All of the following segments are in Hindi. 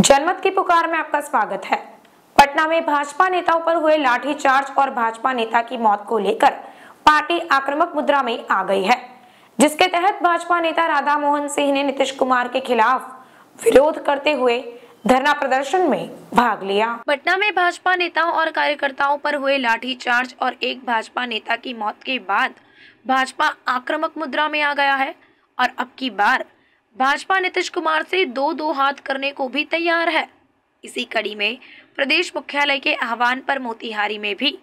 जनमत की पुकार में आपका स्वागत है। पटना में भाजपा नेताओं पर हुए लाठीचार्ज और भाजपा नेता की मौत को लेकर पार्टी आक्रामक मुद्रा में आ गई है। जिसके तहत भाजपा नेता राधा मोहन सिंह ने नीतीश कुमार के खिलाफ विरोध करते हुए धरना प्रदर्शन में भाग लिया। पटना में भाजपा नेताओं और कार्यकर्ताओं पर हुए लाठीचार्ज और एक भाजपा नेता की मौत के बाद भाजपा आक्रामक मुद्रा में आ गया है और अब की बार भाजपा नीतीश कुमार से दो दो हाथ करने को भी तैयार है। इसी कड़ी में प्रदेश मुख्यालय के आह्वान पर मोतिहारी में भी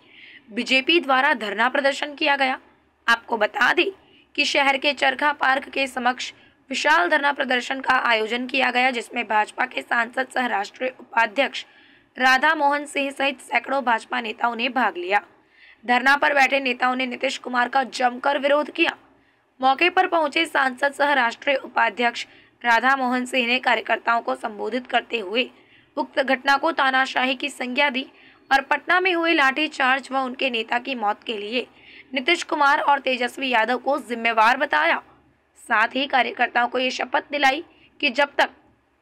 बीजेपी द्वारा धरना प्रदर्शन किया गया। आपको बता दें कि शहर के चरखा पार्क के समक्ष विशाल धरना प्रदर्शन का आयोजन किया गया, जिसमें भाजपा के सांसद सह राष्ट्रीय उपाध्यक्ष राधा मोहन सिंह सहित सैकड़ों भाजपा नेताओं ने भाग लिया। धरना पर बैठे नेताओं ने नीतीश कुमार का जमकर विरोध किया। मौके पर पहुँचे सांसद सह राष्ट्रीय उपाध्यक्ष राधा मोहन सिंह ने कार्यकर्ताओं को संबोधित करते हुए उक्त घटना को तानाशाही की संज्ञा दी और पटना में हुए लाठीचार्ज व उनके नेता की मौत के लिए नीतीश कुमार और तेजस्वी यादव को जिम्मेवार बताया। साथ ही कार्यकर्ताओं को ये शपथ दिलाई कि जब तक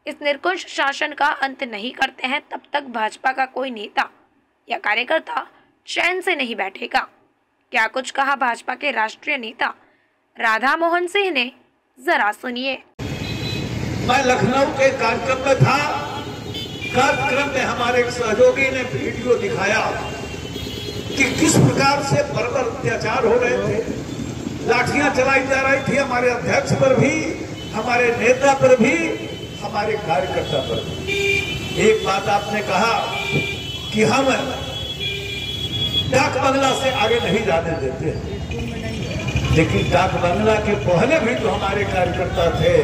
इस निर्कुश शासन का अंत नहीं करते हैं, तब तक भाजपा का कोई नेता या कार्यकर्ता चैन से नहीं बैठेगा। क्या कुछ कहा भाजपा के राष्ट्रीय नेता राधा मोहन सिंह ने जरा सुनिए। मैं लखनऊ के कार्यक्रम में था। कार्यक्रम में हमारे एक सहयोगी ने वीडियो दिखाया कि किस प्रकार से बर्बर अत्याचार हो रहे थे। लाठियाँ चलाई जा रही थी हमारे अध्यक्ष पर भी, हमारे नेता पर भी, हमारे कार्यकर्ता पर भी। एक बात आपने कहा कि हम डाक बंगला से आगे नहीं जाने देते। हैं लेकिन डाक बंगला के पहले भी जो हमारे कार्यकर्ता थे,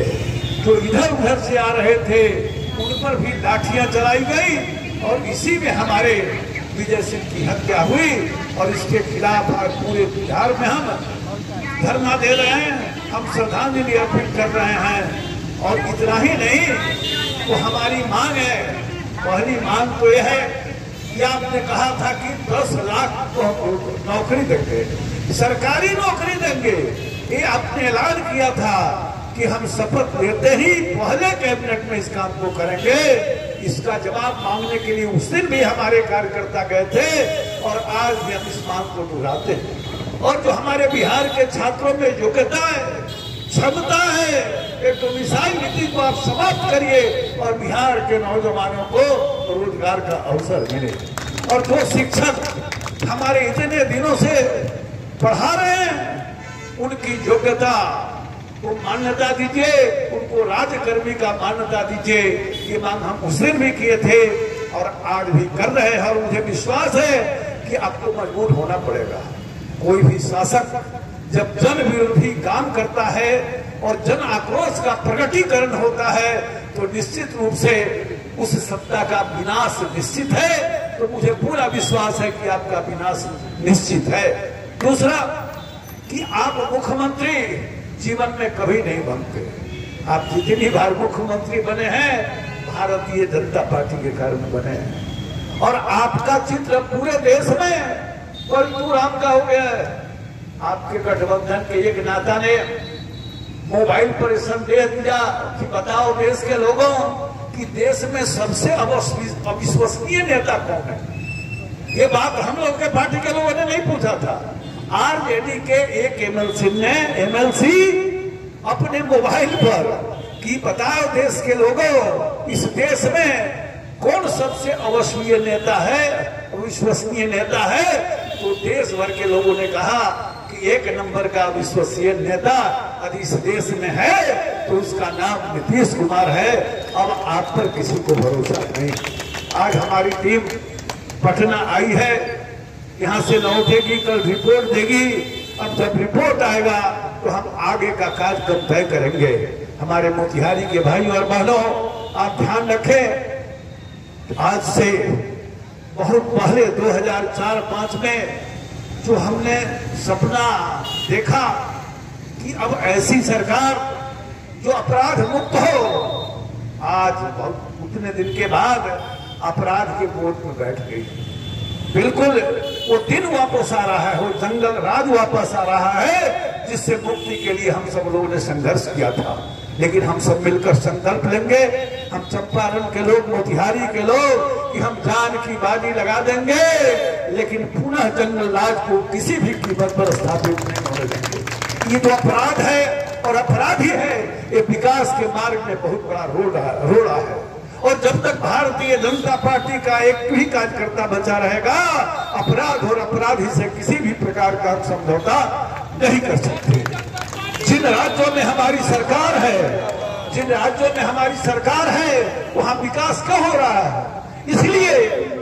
जो इधर उधर से आ रहे थे, उन पर भी लाठियाँ चलाई गई और इसी में हमारे विजय सिंह की हत्या हुई और इसके खिलाफ आज पूरे बिहार में हम धरना दे रहे हैं, हम श्रद्धांजलि अर्पित कर रहे हैं। और इतना ही नहीं तो हमारी मांग है, पहली मांग तो यह है कि आपने कहा था कि 10 लाख को हम नौकरी देंगे। सरकारी नौकरी देंगे। ये आपने ऐलान किया था कि हम शपथ लेते ही पहले कैबिनेट में इस काम को करेंगे। इसका जवाब मांगने के लिए उस दिन भी हमारे कार्यकर्ता गए थे और आज भी हम इस मांग को दोहराते हैं। और जो हमारे बिहार के छात्रों में योग्यता है, क्षमता है, एक तो मिसाइल नीति को आप समाप्त करिए और बिहार के नौजवानों को रोज़गार का अवसर मिले। और जो शिक्षक हमारे इतने दिनों से पढ़ा रहे हैं, उनकी योग्यता को मान्यता दीजिए, उनको राजकर्मी का मान्यता दीजिए। ये मांग हम उस दिन भी किए थे और आज भी कर रहे हैं और मुझे विश्वास है कि आपको मज़बूत होना पड़ेगा। कोई भी शासक जब जन विरोधी काम करता है और जन आक्रोश का प्रकटीकरण होता है तो निश्चित रूप से उस सत्ता का विनाश निश्चित है। तो मुझे पूरा विश्वास है कि आपका विनाश निश्चित है। दूसरा कि आप मुख्यमंत्री जीवन में कभी नहीं बनते। आप जितनी बार मुख्यमंत्री बने हैं, भारतीय जनता पार्टी के कारण बने हैं। और आपका चित्र पूरे देश में बड़ी दूर आपका हो गया है। आपके गठबंधन के एक नेता ने मोबाइल पर संदेश दिया कि बताओ देश के लोगों कि देश में सबसे अविश्वसनीय नेता कौन है? ये बात हम लोग के पार्टी के लोगों ने नहीं पूछा था। आरजेडी के एक एमएलसी ने, एमएलसी अपने मोबाइल पर कि बताओ देश के लोगों, इस देश में कौन सबसे अवश्य नेता है विश्वसनीय नेता है? तो देश भर के लोगों ने कहा कि एक नंबर का विश्वसनीय नेता यदि इस देश में है तो उसका नाम नीतीश कुमार है। अब आप पर किसी को भरोसा नहीं। आज हमारी टीम पटना आई है। यहाँ से लौटेगी कल रिपोर्ट देगी। अब जब रिपोर्ट आएगा तो हम आगे का कार्यक्रम तय करेंगे। हमारे मोतिहारी के भाई और बहनों, आप ध्यान रखें, आज से बहुत पहले 2004-5 में जो हमने सपना देखा कि अब ऐसी सरकार जो अपराध मुक्त हो, आज उतने दिन के बाद अपराध के बोर्ड में बैठ गई। बिल्कुल वो दिन वापस आ रहा है, वो जंगल राज वापस आ रहा है, जिससे मुक्ति के लिए हम सब लोगों ने संघर्ष किया था। लेकिन हम सब मिलकर संकल्प लेंगे, हम चंपारण के लोग, मोतिहारी के लोग, कि हम जान की बाजी लगा देंगे, लेकिन पुनः जंगल राज को किसी भी कीमत पर स्थापित नहीं होने देंगे। ये तो अपराध है और अपराधी है। ये विकास के मार्ग में बहुत बड़ा रोड़ा रोड़ा है। और जब तक भारतीय जनता पार्टी का एक भी कार्यकर्ता बचा रहेगा, अपराध और अपराधी से किसी भी प्रकार का समझौता नहीं कर सकते। जिन राज्यों में हमारी सरकार है, जिन राज्यों में हमारी सरकार है, वहाँ विकास क्यों हो रहा है? इसलिए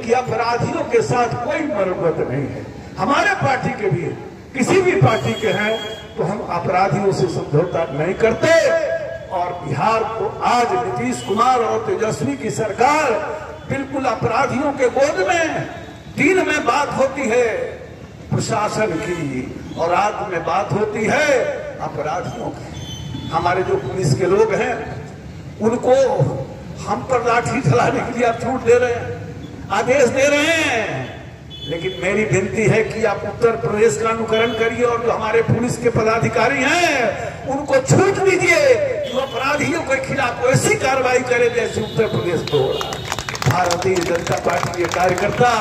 कि अपराधियों के साथ कोई मरम्मत नहीं है। हमारे पार्टी के भी किसी भी पार्टी के हैं तो हम अपराधियों से समझौता नहीं करते। और बिहार को आज नीतीश कुमार और तेजस्वी की सरकार बिल्कुल अपराधियों के गोद में, दिन में बात होती है प्रशासन की और रात में बात होती है अपराधियों की। हमारे जो पुलिस के लोग हैं, उनको हम पर लाठी चलाने के लिए आप छूट दे रहे हैं, आदेश दे रहे हैं। लेकिन मेरी विनती है कि आप उत्तर प्रदेश का अनुकरण करिए और जो हमारे पुलिस के पदाधिकारी हैं, उनको छूट दीजिए कि वो अपराधियों के खिलाफ ऐसी कार्रवाई करे जैसे उत्तर प्रदेश को भारतीय जनता पार्टी के कार्यकर्ता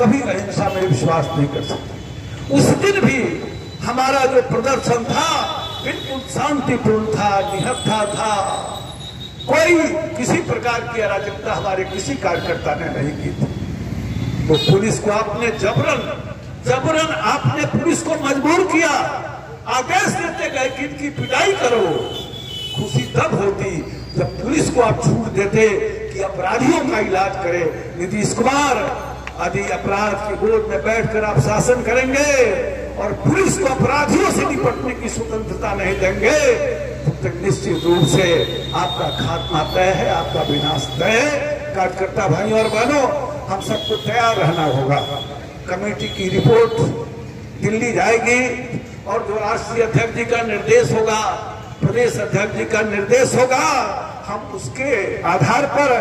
कभी अहिंसा में विश्वास नहीं कर सकते। उस दिन भी हमारा जो प्रदर्शन था, बिल्कुल शांतिपूर्ण था, निहत्था था। कोई किसी प्रकार की अराजकता हमारे किसी कार्यकर्ता ने नहीं की थी। तो पुलिस को आपने जबरन जबरन आपने पुलिस को मजबूर किया। आदेश देते गए कि इनकी पिटाई करो। खुशी तब होती जब पुलिस को आप छूट देते कि अपराधियों का इलाज करे। नीतीश कुमार यदि अपराध के गोद में बैठकर आप शासन करेंगे और पुलिस को अपराधियों से निपटने की स्वतंत्रता नहीं देंगे। तब तक निश्चित रूप से आपका खात्मा तय है, आपका विनाश तय है। कार्यकर्ता भाई और बहनों हम सबको तैयार रहना होगा। कमेटी की रिपोर्ट दिल्ली जाएगी और जो राष्ट्रीय अध्यक्ष जी का निर्देश होगा, प्रदेश अध्यक्ष जी का निर्देश होगा, हम उसके आधार पर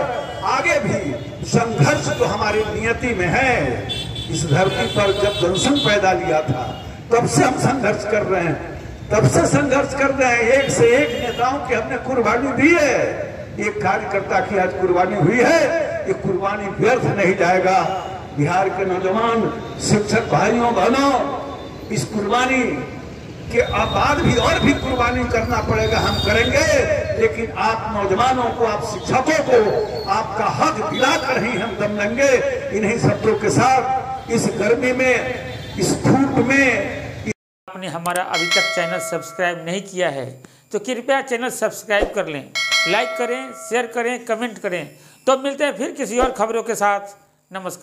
आगे भी संघर्ष जो हमारी नियति में है, इस धरती पर जब जनसंघ पैदा लिया था, तब से हम संघर्ष कर रहे हैं। तब से संघर्ष कर रहे हैं। एक से एक नेताओं की हमने कुर्बानी दी है। एक कार्यकर्ता की आज कुर्बानी हुई है। ये कुर्बानी व्यर्थ नहीं जाएगा। बिहार के नौजवान, शिक्षक भाइयों, बहनों, इस कुर्बानी के बाद भी और भी कुर्बानी करना पड़ेगा, हम करेंगे। लेकिन आप नौजवानों को, आप शिक्षकों को, आपका हक दिलाकर ही हम दम लेंगे। इन्हीं शब्दों के साथ इस गर्मी में, इस धूप में, आपने हमारा अभी तक चैनल सब्सक्राइब नहीं किया है तो कृपया चैनल सब्सक्राइब कर लें। लाइक करें, शेयर करें, कमेंट करें। तो मिलते हैं फिर किसी और खबरों के साथ। नमस्कार।